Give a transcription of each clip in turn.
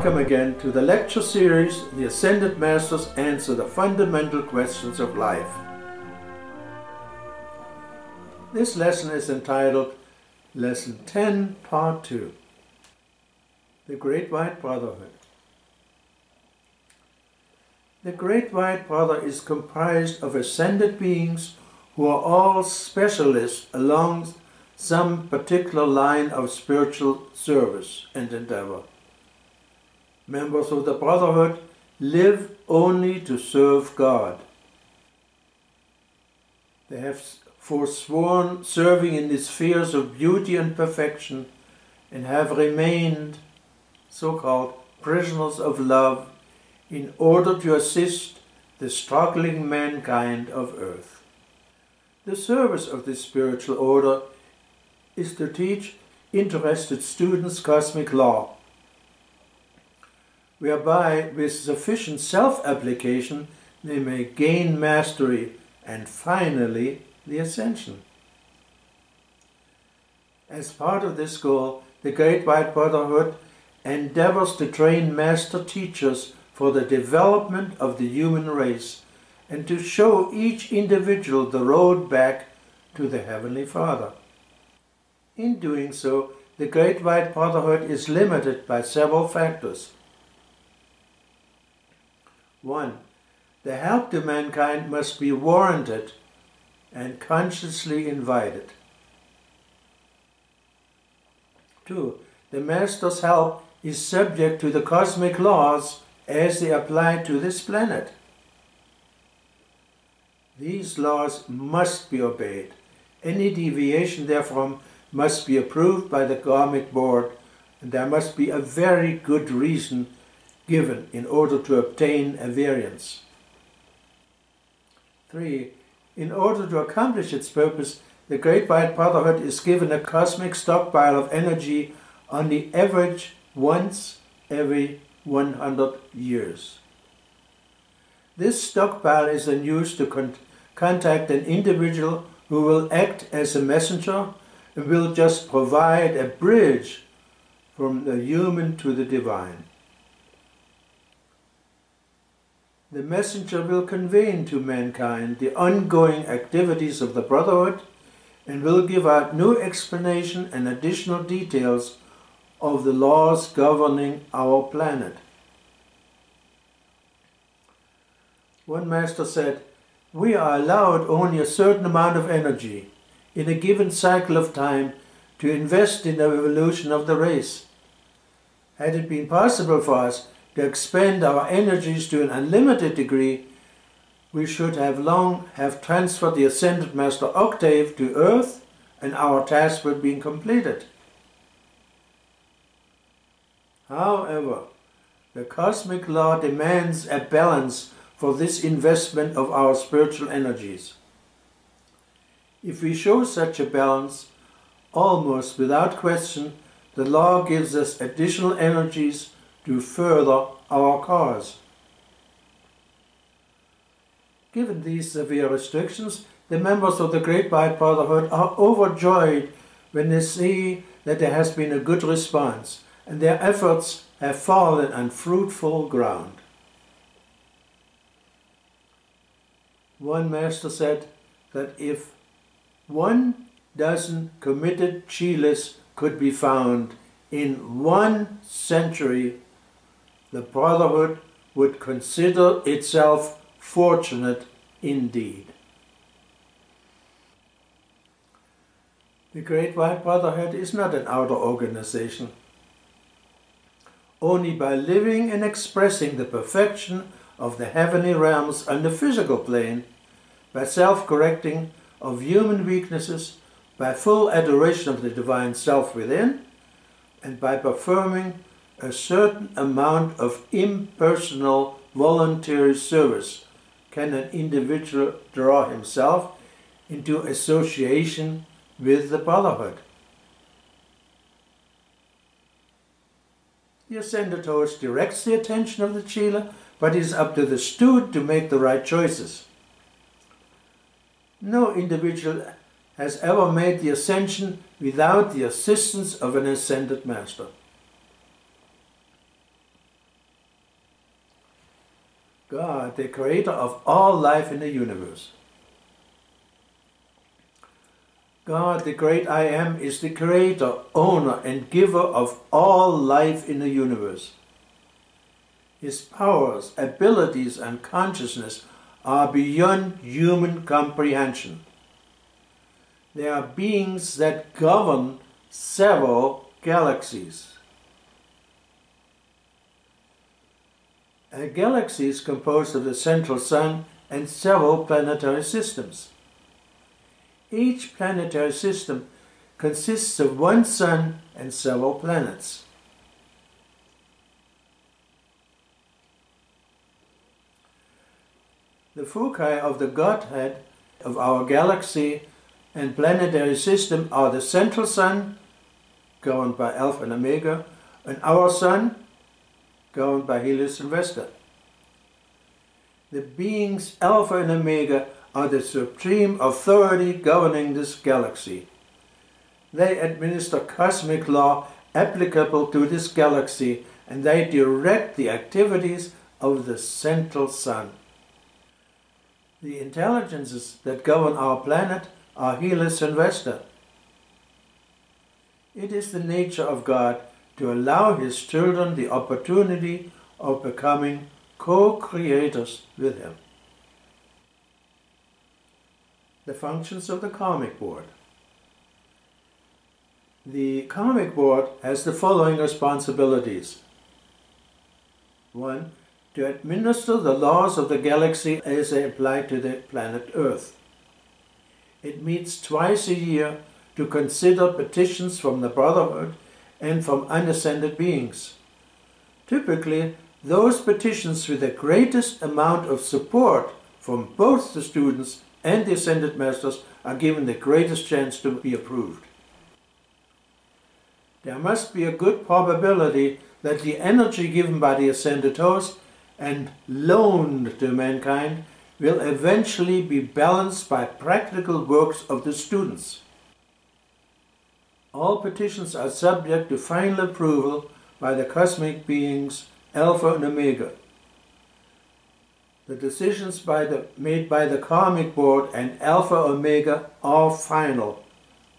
Welcome again to the lecture series The Ascended Masters Answer the Fundamental Questions of Life. This lesson is entitled Lesson 10, Part 2 The Great White Brotherhood. The Great White Brother is comprised of ascended beings who are all specialists along some particular line of spiritual service and endeavor. Members of the Brotherhood live only to serve God. They have forsworn serving in the spheres of beauty and perfection and have remained so called prisoners of love in order to assist the struggling mankind of earth. The service of this spiritual order is to teach interested students cosmic law, whereby with sufficient self-application they may gain mastery and finally the ascension. As part of this goal, the Great White Brotherhood endeavors to train master teachers for the development of the human race and to show each individual the road back to the Heavenly Father. In doing so, the Great White Brotherhood is limited by several factors. 1. The help to mankind must be warranted and consciously invited. 2. The Master's help is subject to the cosmic laws as they apply to this planet. These laws must be obeyed. Any deviation therefrom must be approved by the Karmic Board, and there must be a very good reason given in order to obtain a variance. 3. In order to accomplish its purpose, the Great White Brotherhood is given a cosmic stockpile of energy on the average once every 100 years. This stockpile is then used to con contact an individual who will act as a messenger and will just provide a bridge from the human to the divine. The messenger will convey to mankind the ongoing activities of the Brotherhood and will give out new explanation and additional details of the laws governing our planet. One master said, we are allowed only a certain amount of energy in a given cycle of time to invest in the evolution of the race. Had it been possible for us to expend our energies to an unlimited degree, we should have long have transferred the Ascended Master Octave to Earth and our task would be completed. However, the cosmic law demands a balance for this investment of our spiritual energies. If we show such a balance, almost without question, the law gives us additional energies to further our cause. Given these severe restrictions, the members of the Great White Brotherhood are overjoyed when they see that there has been a good response and their efforts have fallen on fruitful ground. One master said that if one dozen committed Chelas could be found in one century the Brotherhood would consider itself fortunate indeed. The Great White Brotherhood is not an outer organization. Only by living and expressing the perfection of the heavenly realms on the physical plane, by self-correcting of human weaknesses, by full adoration of the divine self within, and by performing a certain amount of impersonal voluntary service can an individual draw himself into association with the brotherhood. The ascended host directs the attention of the Chela, but it is up to the student to make the right choices. No individual has ever made the ascension without the assistance of an ascended master. But the creator of all life in the universe. God, the great I am, is the creator, owner, and giver of all life in the universe. His powers, abilities, and consciousness are beyond human comprehension. They are beings that govern several galaxies. A galaxy is composed of the central sun and several planetary systems. Each planetary system consists of one sun and several planets. The foci of the Godhead of our galaxy and planetary system are the central sun, governed by Alpha and Omega, and our sun, governed by Helios and Vesta. The beings Alpha and Omega are the supreme authority governing this galaxy. They administer cosmic law applicable to this galaxy and they direct the activities of the central sun. The intelligences that govern our planet are Helios and Vesta. It is the nature of God to allow His children the opportunity of becoming co-creators with Him. The functions of the karmic board. The karmic board has the following responsibilities. 1 to administer the laws of the galaxy as they apply to the planet Earth. It meets twice a year to consider petitions from the Brotherhood and from unascended beings. Typically, those petitions with the greatest amount of support from both the students and the Ascended Masters are given the greatest chance to be approved. There must be a good probability that the energy given by the Ascended Host and loaned to mankind will eventually be balanced by practical works of the students. All petitions are subject to final approval by the cosmic beings Alpha and Omega. The decisions by the, made by the karmic board and Alpha Omega are final.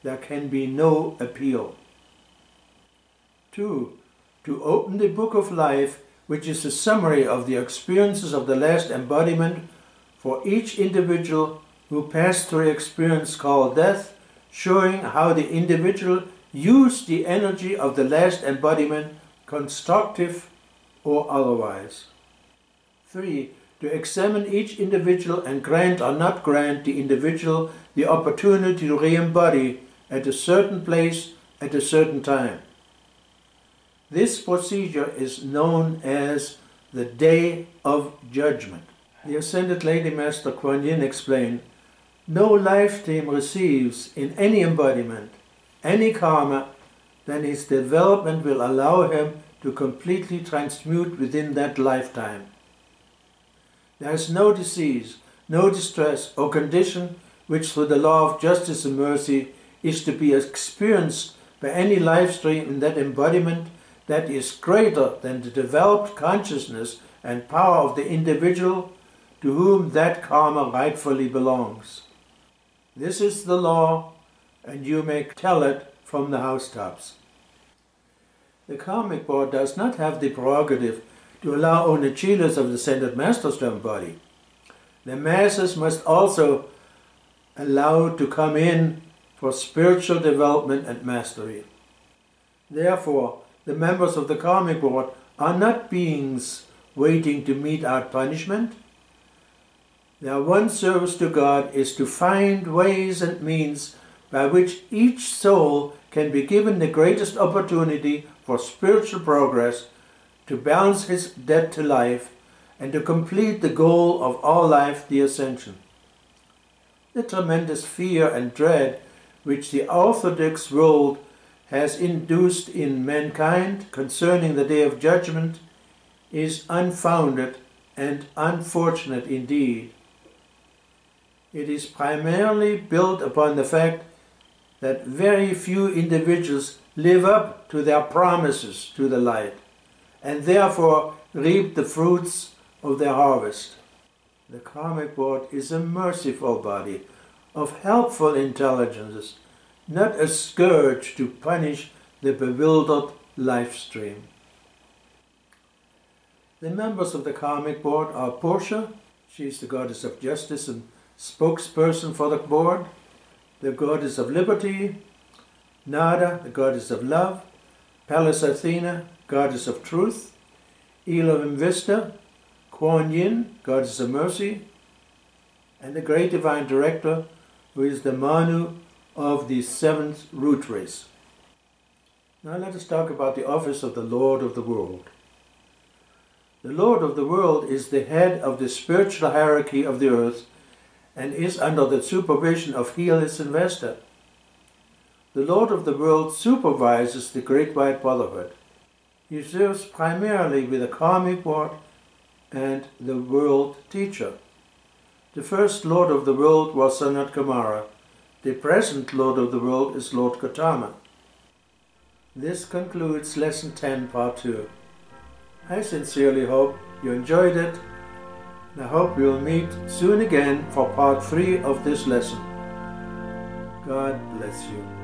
There can be no appeal. 2. To open the book of life which is a summary of the experiences of the last embodiment for each individual who passed through experience called death, showing how the individual used the energy of the last embodiment, constructive or otherwise. 3. To examine each individual and grant or not grant the individual the opportunity to re-embody at a certain place at a certain time. This procedure is known as the Day of Judgment. The Ascended Lady Master Kuan Yin explained, no lifetime receives in any embodiment any karma, then his development will allow him to completely transmute within that lifetime. There is no disease, no distress or condition which through the law of justice and mercy is to be experienced by any life stream in that embodiment that is greater than the developed consciousness and power of the individual to whom that karma rightfully belongs. This is the law, and you may tell it from the housetops. The karmic board does not have the prerogative to allow only Chelas of the Ascended Masters to embody. The masses must also allow to come in for spiritual development and mastery. Therefore, the members of the karmic board are not beings waiting to mete out punishment. Their one service to God is to find ways and means by which each soul can be given the greatest opportunity for spiritual progress, to balance his debt to life, and to complete the goal of all life, the ascension. The tremendous fear and dread which the Orthodox world has induced in mankind concerning the day of judgment is unfounded and unfortunate indeed. It is primarily built upon the fact that very few individuals live up to their promises to the light and therefore reap the fruits of their harvest. The karmic board is a merciful body of helpful intelligences, not a scourge to punish the bewildered life stream. The members of the karmic board are Portia, she is the goddess of justice and spokesperson for the board, the goddess of liberty, Nada, the goddess of love, Pallas Athena, goddess of truth, Elohim Vista, Kuan Yin, goddess of mercy, and the great divine director, who is the Manu of the seventh root race. Now let us talk about the office of the Lord of the world. The Lord of the world is the head of the spiritual hierarchy of the earth and is under the supervision of Helios and Vesta. The Lord of the world supervises the Great White Brotherhood. He serves primarily with the karmic board and the world teacher. The first Lord of the world was Sanat Kumara. The present Lord of the world is Lord Gautama. This concludes Lesson 10, Part 2. I sincerely hope you enjoyed it. I hope we'll meet soon again for Part 3 of this lesson. God bless you.